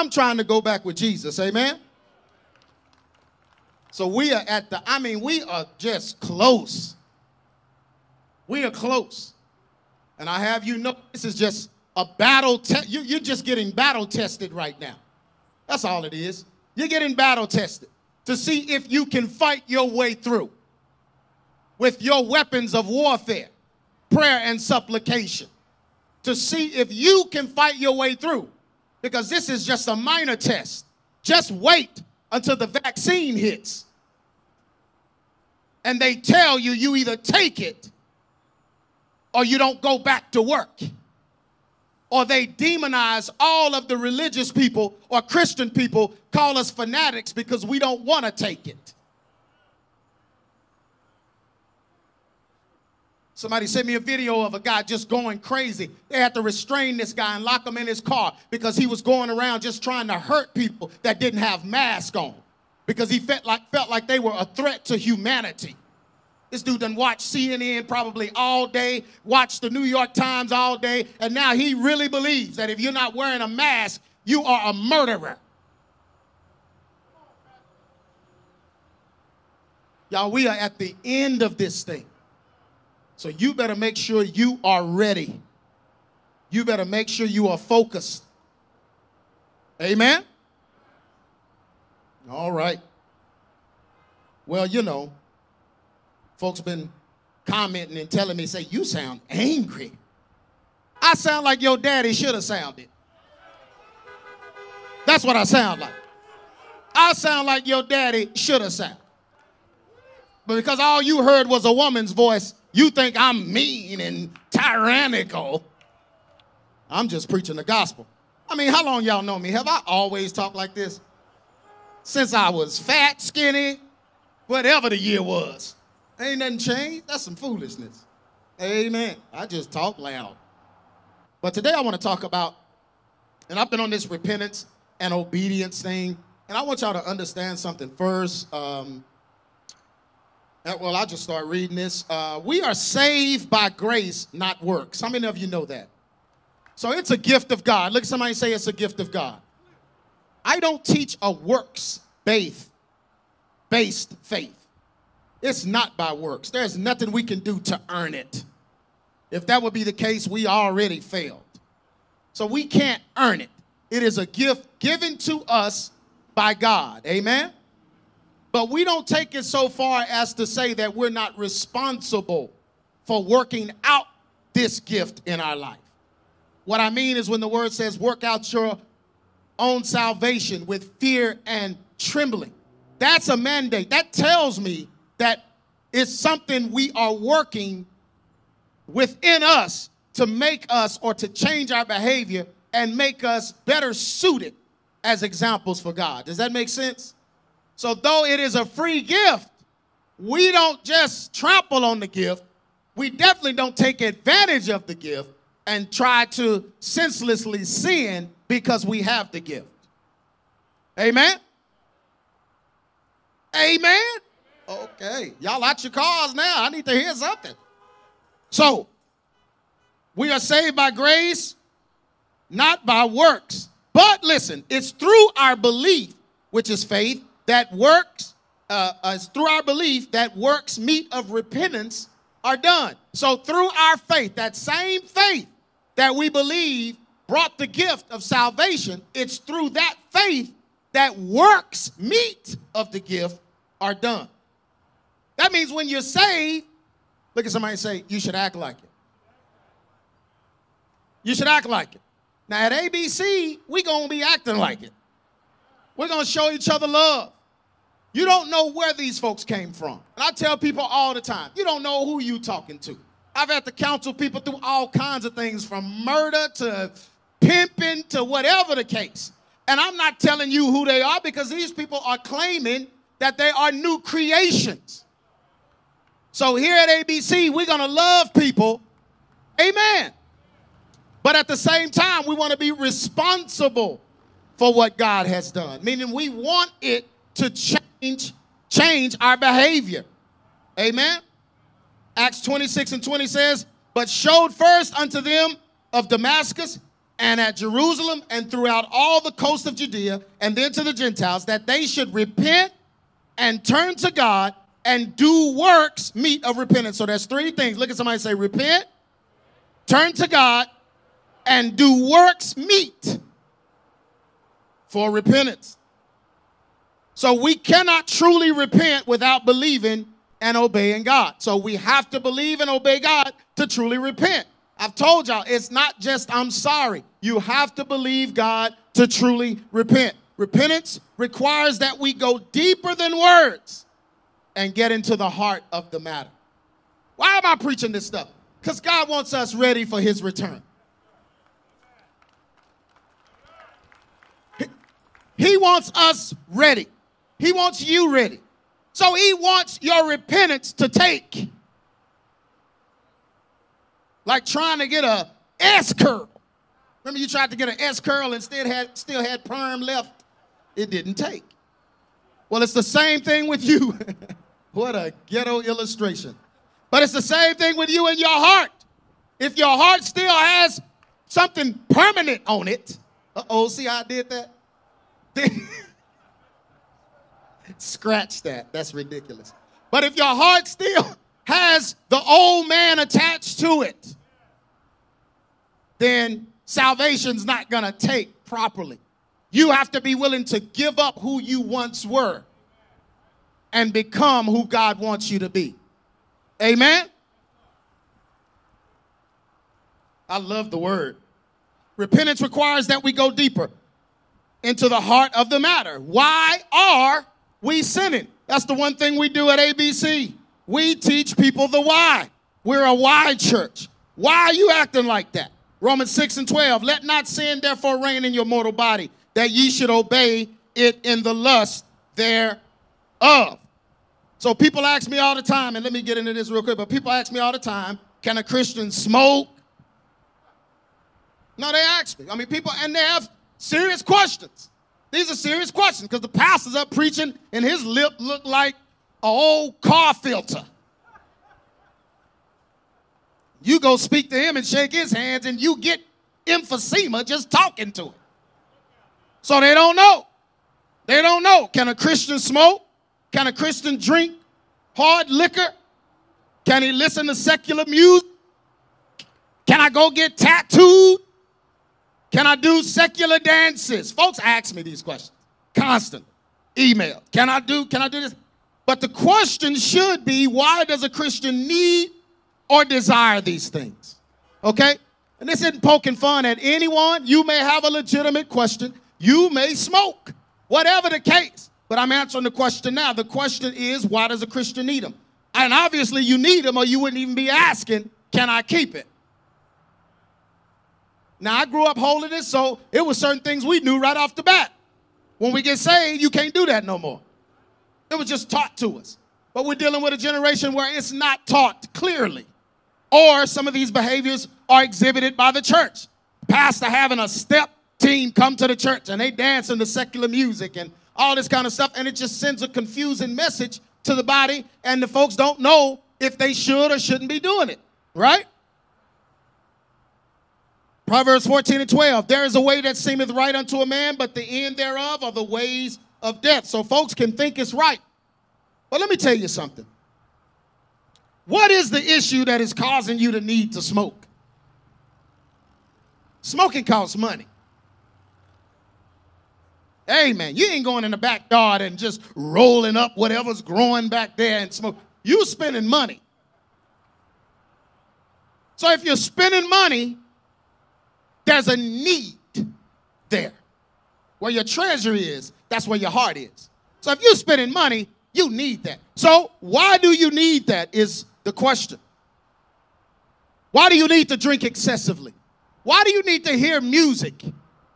I'm trying to go back with Jesus. Amen. So we are at the, I mean, we are just close. We are close. And I have you know, this is just a battle. Te- you, you're just getting battle tested right now. That's all it is. You're getting battle tested to see if you can fight your way through with your weapons of warfare, prayer and supplication, to see if you can fight your way through. Because this is just a minor test. Just wait until the vaccine hits. And they tell you you either take it or you don't go back to work. Or they demonize all of the religious people or Christian people, call us fanatics because we don't want to take it. Somebody sent me a video of a guy just going crazy. They had to restrain this guy and lock him in his car because he was going around just trying to hurt people that didn't have masks on because he felt like, felt like they were a threat to humanity. This dude done watch CNN probably all day, watched the New York Times all day, and now he really believes that if you're not wearing a mask, you are a murderer. Y'all, we are at the end of this thing. So you better make sure you are ready. You better make sure you are focused. Amen? All right. Well, you know, folks been commenting and telling me, say, you sound angry. I sound like your daddy should have sounded. That's what I sound like. I sound like your daddy should have sounded. But because all you heard was a woman's voice, you think I'm mean and tyrannical. I'm just preaching the gospel. I mean, how long y'all know me? Have I always talked like this? Since I was fat, skinny, whatever the year was. Ain't nothing changed. That's some foolishness. Amen. I just talk loud. But today I want to talk about, and I've been on this repentance and obedience thing, and I want y'all to understand something first. Um, well, I'll just start reading this. Uh, we are saved by grace, not works. How many of you know that? So it's a gift of God. Look somebody say it's a gift of God. I don't teach a works based based faith. It's not by works. There's nothing we can do to earn it. If that would be the case, we already failed. So we can't earn it. It is a gift given to us by God. Amen. But we don't take it so far as to say that we're not responsible for working out this gift in our life. What I mean is when the word says, work out your own salvation with fear and trembling. That's a mandate. That tells me that it's something we are working within us to make us or to change our behavior and make us better suited as examples for God. Does that make sense? So, though it is a free gift, we don't just trample on the gift. We definitely don't take advantage of the gift and try to senselessly sin because we have the gift. Amen? Amen? Okay. Y'all out your cars now. I need to hear something. So, we are saved by grace, not by works. But listen, it's through our belief, which is faith, that works, uh, uh, through our belief, that works meet of repentance are done. So through our faith, that same faith that we believe brought the gift of salvation, it's through that faith that works meet of the gift are done. That means when you're saved, look at somebody say, you should act like it. You should act like it. Now at ABC, we gonna be acting like it. We're gonna show each other love. You don't know where these folks came from. And I tell people all the time, you don't know who you talking to. I've had to counsel people through all kinds of things from murder to pimping to whatever the case. And I'm not telling you who they are because these people are claiming that they are new creations. So here at ABC, we're going to love people. Amen. But at the same time, we want to be responsible for what God has done, meaning we want it to change change, our behavior. Amen. Acts 26 and 20 says, But showed first unto them of Damascus and at Jerusalem and throughout all the coast of Judea and then to the Gentiles that they should repent and turn to God and do works meet of repentance. So there's three things. Look at somebody say, repent, turn to God, and do works meet for repentance. So we cannot truly repent without believing and obeying God. So we have to believe and obey God to truly repent. I've told y'all, it's not just I'm sorry. You have to believe God to truly repent. Repentance requires that we go deeper than words and get into the heart of the matter. Why am I preaching this stuff? Because God wants us ready for his return. He wants us ready. He wants you ready. So he wants your repentance to take. Like trying to get a S curl. Remember you tried to get an S curl and instead had still had perm left? It didn't take. Well, it's the same thing with you. what a ghetto illustration. But it's the same thing with you and your heart. If your heart still has something permanent on it, uh oh, see how I did that? Scratch that. That's ridiculous. But if your heart still has the old man attached to it, then salvation's not going to take properly. You have to be willing to give up who you once were and become who God wants you to be. Amen? I love the word. Repentance requires that we go deeper into the heart of the matter. Why are we sinning? That's the one thing we do at ABC. We teach people the why. We're a why church. Why are you acting like that? Romans 6 and 12. Let not sin therefore reign in your mortal body, that ye should obey it in the lust thereof. So people ask me all the time, and let me get into this real quick, but people ask me all the time, can a Christian smoke? No, they ask me. I mean, people, and they have serious questions. These are serious questions because the pastor's up preaching and his lip looked like an old car filter. You go speak to him and shake his hands and you get emphysema just talking to him. So they don't know. They don't know. Can a Christian smoke? Can a Christian drink hard liquor? Can he listen to secular music? Can I go get tattooed? Can I do secular dances? Folks ask me these questions constant. Email. Can I do can I do this? But the question should be why does a Christian need or desire these things? Okay? And this isn't poking fun at anyone. You may have a legitimate question. You may smoke. Whatever the case. But I'm answering the question now. The question is why does a Christian need them? And obviously you need them or you wouldn't even be asking, can I keep it? Now, I grew up holding it, so it was certain things we knew right off the bat. When we get saved, you can't do that no more. It was just taught to us. But we're dealing with a generation where it's not taught clearly. Or some of these behaviors are exhibited by the church. Pastor having a step team come to the church and they dance in the secular music and all this kind of stuff, and it just sends a confusing message to the body, and the folks don't know if they should or shouldn't be doing it, right? Proverbs 14 and 12. There is a way that seemeth right unto a man, but the end thereof are the ways of death. So folks can think it's right. But let me tell you something. What is the issue that is causing you to need to smoke? Smoking costs money. Hey man, you ain't going in the backyard and just rolling up whatever's growing back there and smoke. You spending money. So if you're spending money, there's a need there. Where your treasure is, that's where your heart is. So if you're spending money, you need that. So why do you need that is the question. Why do you need to drink excessively? Why do you need to hear music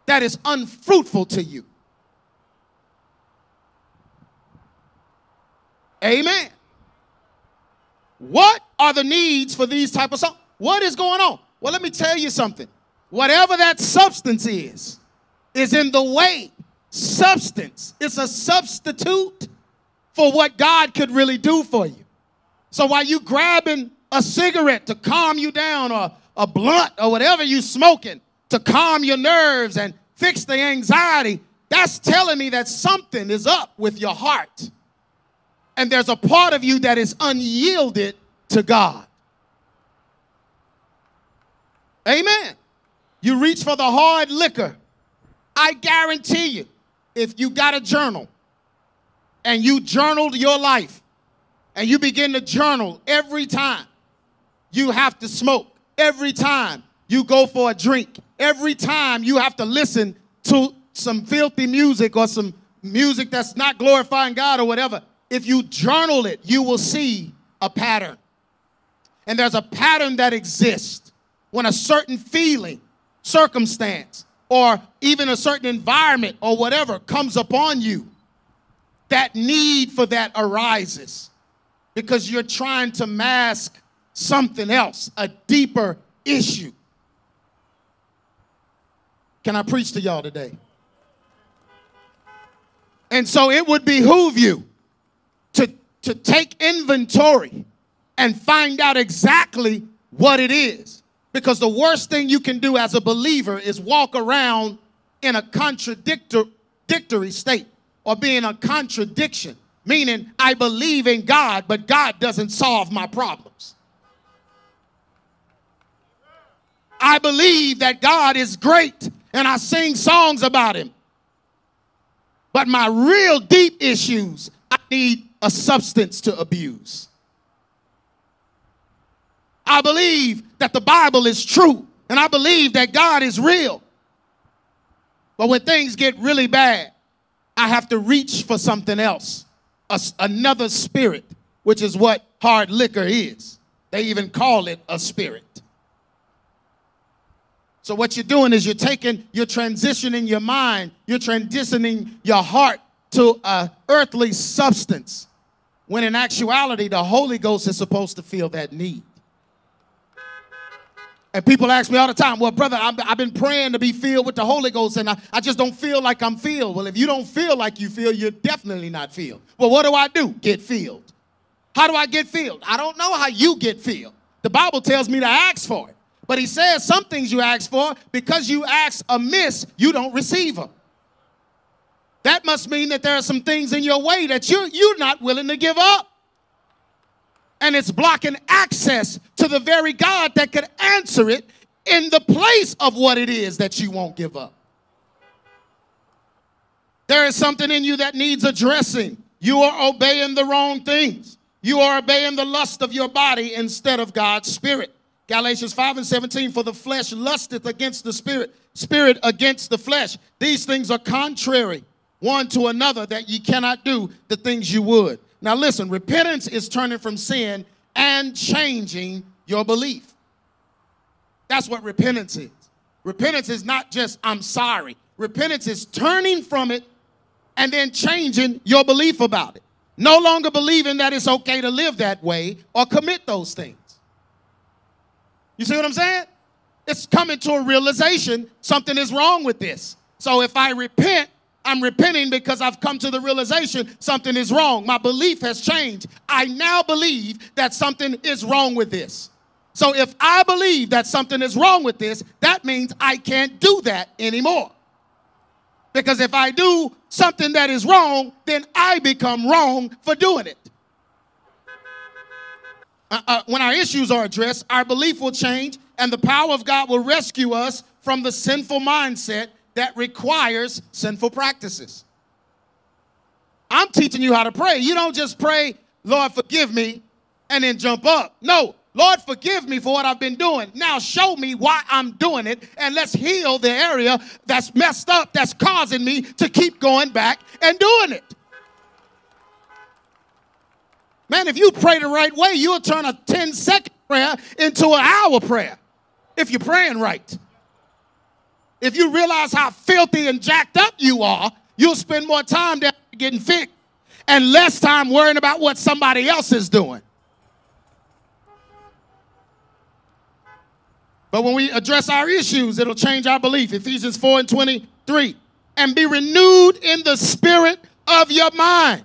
that is unfruitful to you? Amen. What are the needs for these type of songs? What is going on? Well, let me tell you something whatever that substance is, is in the way. Substance. It's a substitute for what God could really do for you. So while you grabbing a cigarette to calm you down or a blunt or whatever you smoking to calm your nerves and fix the anxiety, that's telling me that something is up with your heart. And there's a part of you that is unyielded to God. Amen. You reach for the hard liquor. I guarantee you, if you got a journal and you journaled your life and you begin to journal every time you have to smoke, every time you go for a drink, every time you have to listen to some filthy music or some music that's not glorifying God or whatever, if you journal it, you will see a pattern. And there's a pattern that exists when a certain feeling, circumstance, or even a certain environment or whatever comes upon you, that need for that arises because you're trying to mask something else, a deeper issue. Can I preach to y'all today? And so it would behoove you to, to take inventory and find out exactly what it is. Because the worst thing you can do as a believer is walk around in a contradictory state or be in a contradiction, meaning I believe in God, but God doesn't solve my problems. I believe that God is great and I sing songs about him. But my real deep issues, I need a substance to abuse. I believe that the Bible is true and I believe that God is real. But when things get really bad, I have to reach for something else, a, another spirit, which is what hard liquor is. They even call it a spirit. So, what you're doing is you're taking, you're transitioning your mind, you're transitioning your heart to a earthly substance, when in actuality, the Holy Ghost is supposed to feel that need. And people ask me all the time, well, brother, I've, I've been praying to be filled with the Holy Ghost and I, I just don't feel like I'm filled. Well, if you don't feel like you feel, you're definitely not filled. Well, what do I do? Get filled. How do I get filled? I don't know how you get filled. The Bible tells me to ask for it. But he says some things you ask for, because you ask amiss, you don't receive them. That must mean that there are some things in your way that you're, you're not willing to give up and it's blocking access to the very God that could answer it in the place of what it is that you won't give up. There is something in you that needs addressing. You are obeying the wrong things. You are obeying the lust of your body instead of God's spirit. Galatians 5 and 17, for the flesh lusteth against the spirit, spirit against the flesh. These things are contrary one to another, that ye cannot do the things you would. Now, listen, repentance is turning from sin and changing your belief. That's what repentance is. Repentance is not just, I'm sorry. Repentance is turning from it and then changing your belief about it. No longer believing that it's okay to live that way or commit those things. You see what I'm saying? It's coming to a realization something is wrong with this. So if I repent, I'm repenting because I've come to the realization something is wrong. My belief has changed. I now believe that something is wrong with this. So if I believe that something is wrong with this, that means I can't do that anymore. Because if I do something that is wrong, then I become wrong for doing it. Uh, uh, when our issues are addressed, our belief will change and the power of God will rescue us from the sinful mindset that requires sinful practices. I'm teaching you how to pray. You don't just pray, Lord, forgive me, and then jump up. No, Lord, forgive me for what I've been doing. Now show me why I'm doing it, and let's heal the area that's messed up, that's causing me to keep going back and doing it. Man, if you pray the right way, you'll turn a 10 second prayer into an hour prayer if you're praying right. If you realize how filthy and jacked up you are, you'll spend more time getting fixed and less time worrying about what somebody else is doing. But when we address our issues, it'll change our belief. Ephesians 4 and 23. And be renewed in the spirit of your mind,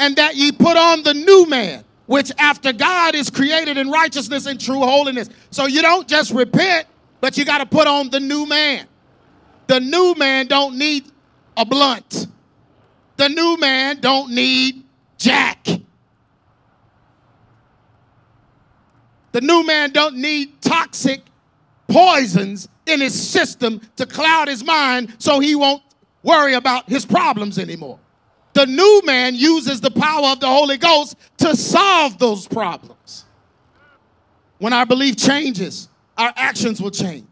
and that ye put on the new man, which after God is created in righteousness and true holiness. So you don't just repent But you got to put on the new man. The new man don't need a blunt. The new man don't need jack. The new man don't need toxic poisons in his system to cloud his mind so he won't worry about his problems anymore. The new man uses the power of the Holy Ghost to solve those problems. When our belief changes, our actions will change.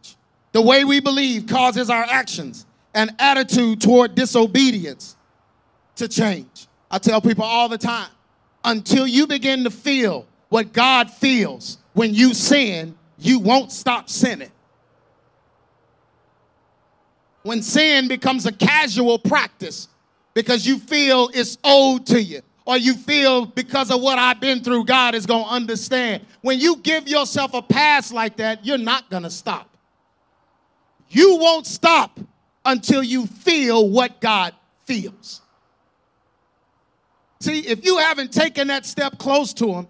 The way we believe causes our actions and attitude toward disobedience to change. I tell people all the time until you begin to feel what God feels when you sin, you won't stop sinning. When sin becomes a casual practice because you feel it's owed to you, or you feel because of what I've been through, God is going to understand. When you give yourself a pass like that, you're not going to stop. You won't stop until you feel what God feels. See, if you haven't taken that step close to Him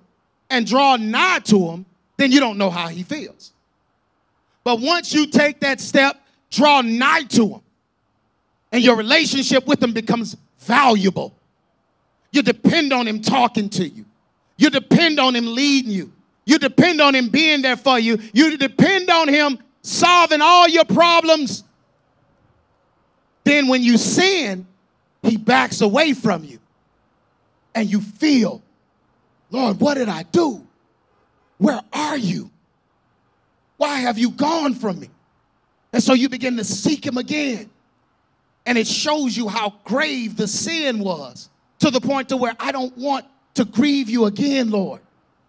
and draw nigh to Him, then you don't know how He feels. But once you take that step, draw nigh to Him, and your relationship with Him becomes valuable. You depend on Him talking to you, you depend on Him leading you, you depend on Him being there for you, you depend on Him solving all your problems. Then when you sin, He backs away from you, and you feel, Lord, what did I do? Where are you? Why have you gone from me? And so you begin to seek him again. And it shows you how grave the sin was to the point to where I don't want to grieve you again, Lord.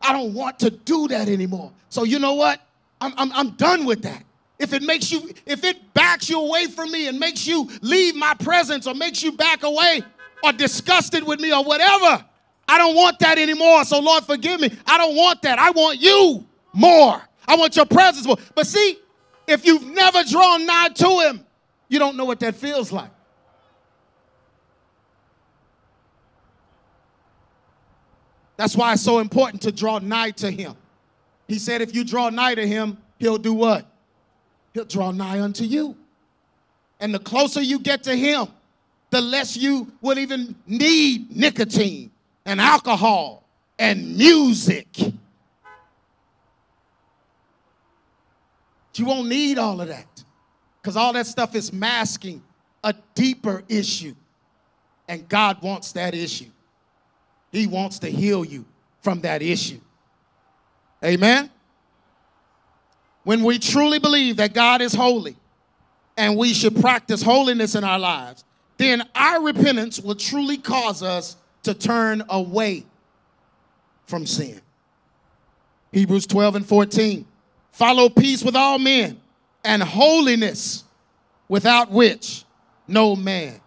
I don't want to do that anymore. So you know what? I'm, I'm, I'm done with that. If it makes you, if it backs you away from me and makes you leave my presence or makes you back away or disgusted with me or whatever, I don't want that anymore. So Lord, forgive me. I don't want that. I want you more. I want your presence more. But see, if you've never drawn nigh to him, you don't know what that feels like. That's why it's so important to draw nigh to him. He said, if you draw nigh to him, he'll do what? He'll draw nigh unto you. And the closer you get to him, the less you will even need nicotine and alcohol and music. You won't need all of that because all that stuff is masking a deeper issue. And God wants that issue. He wants to heal you from that issue. Amen? When we truly believe that God is holy and we should practice holiness in our lives, then our repentance will truly cause us to turn away from sin. Hebrews 12 and 14. Follow peace with all men and holiness, without which no man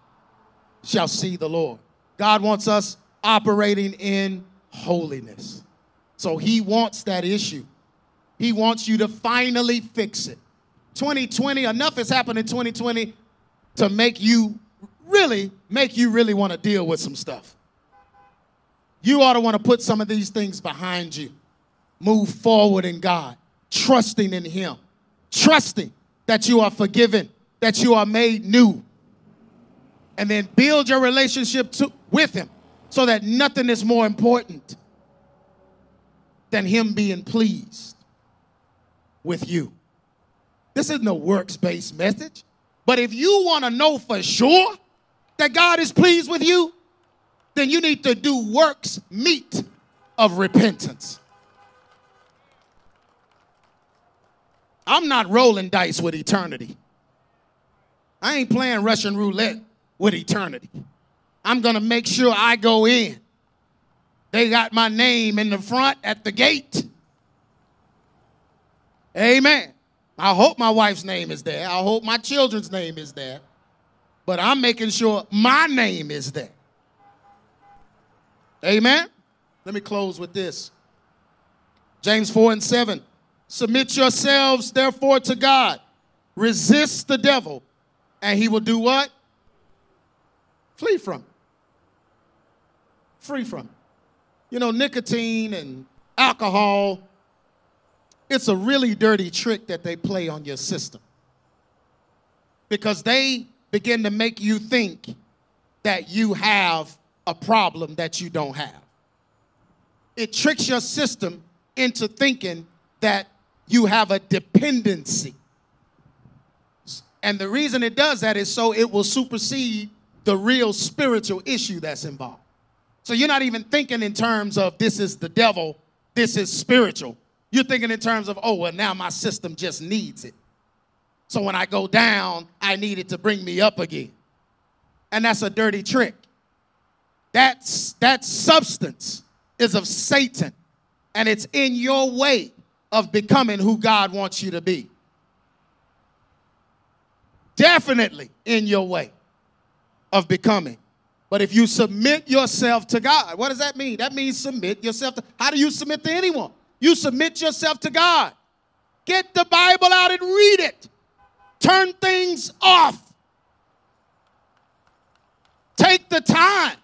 shall see the Lord. God wants us operating in holiness. So he wants that issue. He wants you to finally fix it. 2020, enough has happened in 2020 to make you really, make you really want to deal with some stuff. You ought to want to put some of these things behind you. Move forward in God trusting in Him, trusting that you are forgiven, that you are made new. And then build your relationship to, with Him so that nothing is more important than Him being pleased with you. This isn't a works based message. But if you want to know for sure that God is pleased with you, then you need to do works meet of repentance. I'm not rolling dice with eternity. I ain't playing Russian roulette with eternity. I'm going to make sure I go in. They got my name in the front at the gate. Amen. I hope my wife's name is there. I hope my children's name is there. But I'm making sure my name is there. Amen. Let me close with this. James 4 and 7. Submit yourselves, therefore, to God. Resist the devil, and he will do what? Flee from. Free from. You know, nicotine and alcohol it's a really dirty trick that they play on your system. Because they begin to make you think that you have a problem that you don't have. It tricks your system into thinking that you have a dependency. And the reason it does that is so it will supersede the real spiritual issue that's involved. So you're not even thinking in terms of this is the devil, this is spiritual. You're thinking in terms of, oh, well, now my system just needs it. So when I go down, I need it to bring me up again. And that's a dirty trick. That's, that substance is of Satan, and it's in your way of becoming who God wants you to be. Definitely in your way of becoming. But if you submit yourself to God, what does that mean? That means submit yourself to How do you submit to anyone? You submit yourself to God. Get the Bible out and read it. Turn things off. Take the time.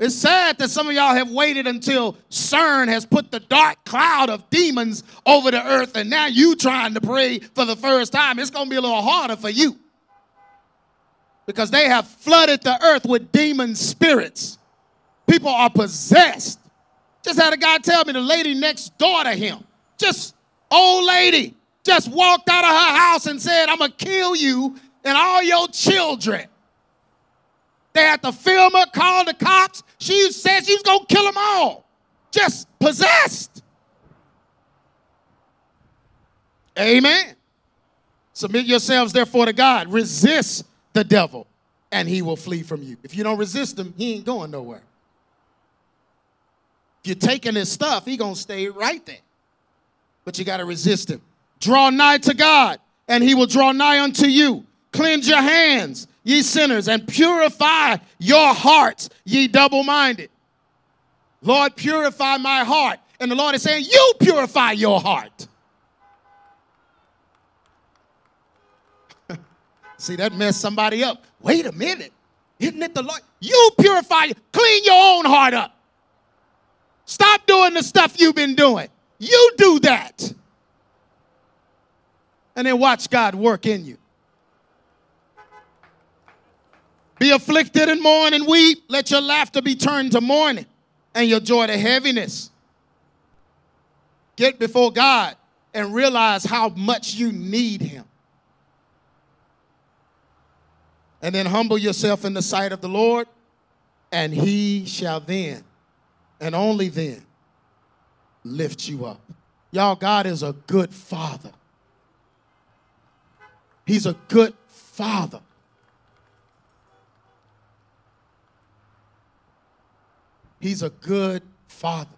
It's sad that some of y'all have waited until CERN has put the dark cloud of demons over the earth, and now you trying to pray for the first time. It's going to be a little harder for you because they have flooded the earth with demon spirits. People are possessed. Just had a guy tell me the lady next door to him, just old lady, just walked out of her house and said, I'm to kill you and all your children. They had to film her, call the cops. She said she was to kill them all. Just possessed. Amen. Submit yourselves, therefore, to God. Resist the devil, and he will flee from you. If you don't resist him, he ain't going nowhere. If you're taking his stuff, he going to stay right there. But you got to resist him. Draw nigh to God, and he will draw nigh unto you. Cleanse your hands, ye sinners, and purify your hearts, ye double minded. Lord, purify my heart. And the Lord is saying, You purify your heart. See, that messed somebody up. Wait a minute. Isn't it the Lord? You purify, clean your own heart up. Stop doing the stuff you've been doing. You do that. And then watch God work in you. Be afflicted and mourn and weep. Let your laughter be turned to mourning and your joy to heaviness. Get before God and realize how much you need Him. And then humble yourself in the sight of the Lord, and He shall then, and only then, lift you up. Y'all, God is a good Father. He's a good Father. He's a good father.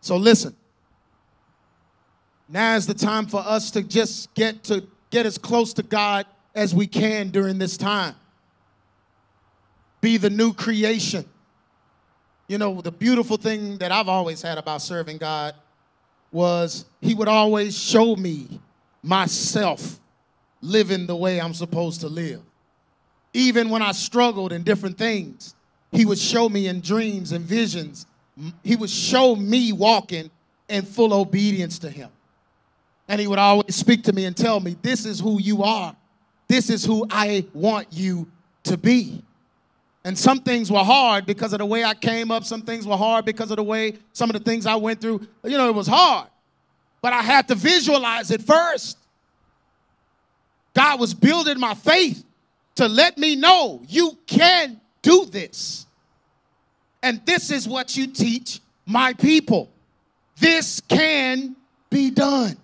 So listen. Now is the time for us to just get to get as close to God as we can during this time. Be the new creation. You know, the beautiful thing that I've always had about serving God was he would always show me myself living the way I'm supposed to live. Even when I struggled in different things, he would show me in dreams and visions. He would show me walking in full obedience to him. And he would always speak to me and tell me, This is who you are. This is who I want you to be. And some things were hard because of the way I came up. Some things were hard because of the way some of the things I went through. You know, it was hard. But I had to visualize it first. God was building my faith to let me know you can do this. And this is what you teach my people. This can be done.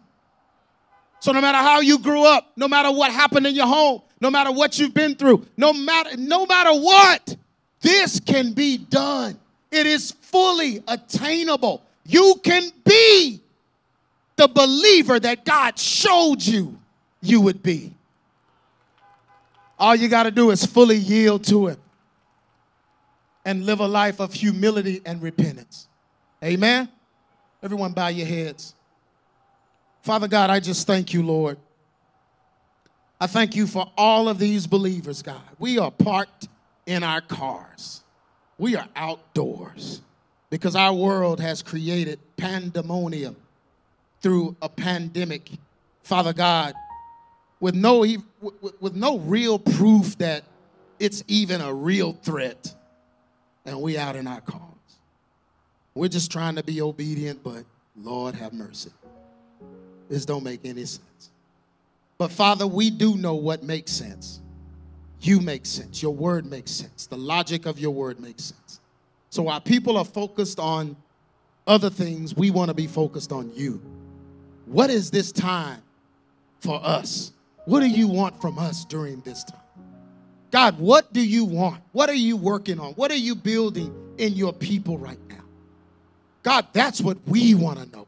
So, no matter how you grew up, no matter what happened in your home, no matter what you've been through, no matter, no matter what, this can be done. It is fully attainable. You can be the believer that God showed you you would be. All you got to do is fully yield to Him and live a life of humility and repentance. Amen? Everyone, bow your heads. Father God, I just thank you, Lord. I thank you for all of these believers, God. We are parked in our cars, we are outdoors. because our world has created pandemonium through a pandemic, Father God, with no, with no real proof that it's even a real threat. And we out in our cars. We're just trying to be obedient, but Lord have mercy. This don't make any sense. But Father, we do know what makes sense. You make sense. Your word makes sense. The logic of your word makes sense. So while people are focused on other things, we want to be focused on you. What is this time for us? What do you want from us during this time? God, what do you want? What are you working on? What are you building in your people right now? God, that's what we want to know.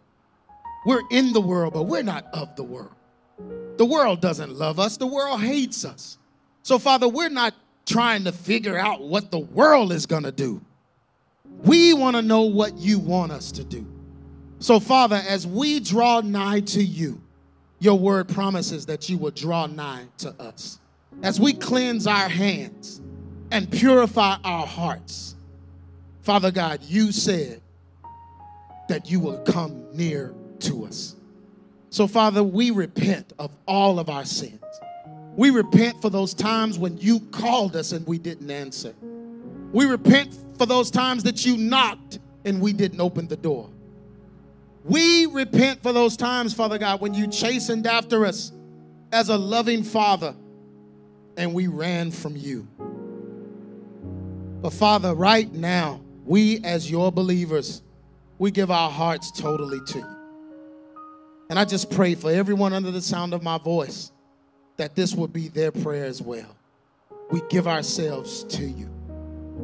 We're in the world, but we're not of the world. The world doesn't love us, the world hates us. So, Father, we're not trying to figure out what the world is going to do. We want to know what you want us to do. So, Father, as we draw nigh to you, your word promises that you will draw nigh to us. As we cleanse our hands and purify our hearts, Father God, you said that you will come near to us. So, Father, we repent of all of our sins. We repent for those times when you called us and we didn't answer. We repent for those times that you knocked and we didn't open the door. We repent for those times, Father God, when you chastened after us as a loving father and we ran from you. But Father, right now, we as your believers, we give our hearts totally to you. And I just pray for everyone under the sound of my voice that this will be their prayer as well. We give ourselves to you.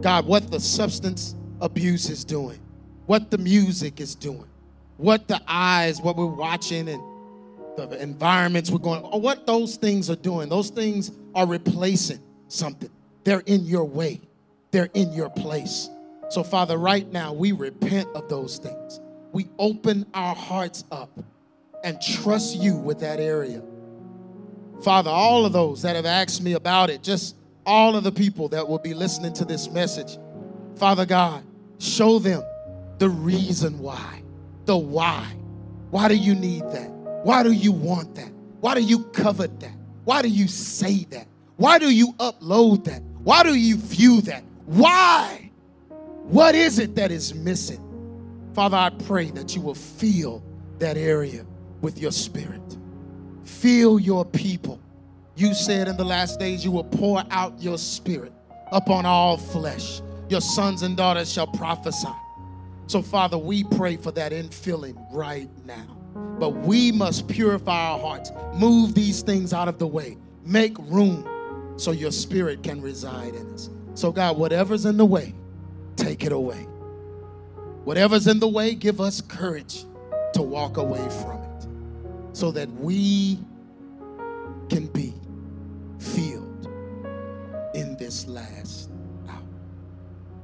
God, what the substance abuse is doing, what the music is doing, what the eyes, what we're watching, and the environments we're going, or what those things are doing. Those things are replacing something. They're in your way, they're in your place. So, Father, right now, we repent of those things. We open our hearts up and trust you with that area. Father, all of those that have asked me about it, just all of the people that will be listening to this message, Father God, show them the reason why, the why. Why do you need that? Why do you want that? Why do you covet that? Why do you say that? Why do you upload that? Why do you view that? Why? What is it that is missing? Father, I pray that you will fill that area with your spirit. Fill your people. You said in the last days you will pour out your spirit upon all flesh. Your sons and daughters shall prophesy. So, Father, we pray for that infilling right now. But we must purify our hearts, move these things out of the way, make room so your spirit can reside in us. So, God, whatever's in the way, take it away. Whatever's in the way, give us courage to walk away from so that we can be filled in this last hour.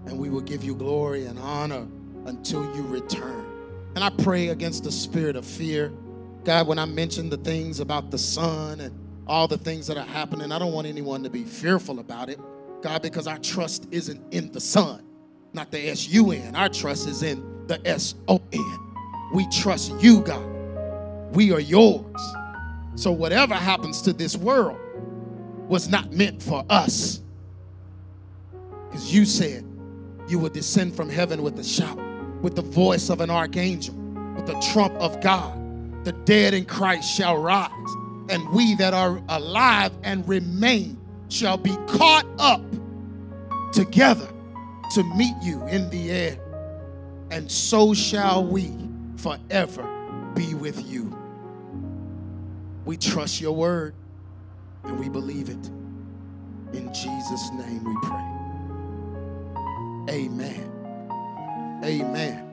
And we will give you glory and honor until you return. And I pray against the spirit of fear. God, when I mention the things about the sun and all the things that are happening, I don't want anyone to be fearful about it. God, because our trust isn't in the sun, not the S U N. Our trust is in the S O N. We trust you, God. We are yours. So whatever happens to this world was not meant for us. Because you said you would descend from heaven with a shout, with the voice of an archangel, with the trump of God. The dead in Christ shall rise, and we that are alive and remain shall be caught up together to meet you in the air. And so shall we forever be with you. We trust your word and we believe it. In Jesus' name we pray. Amen. Amen.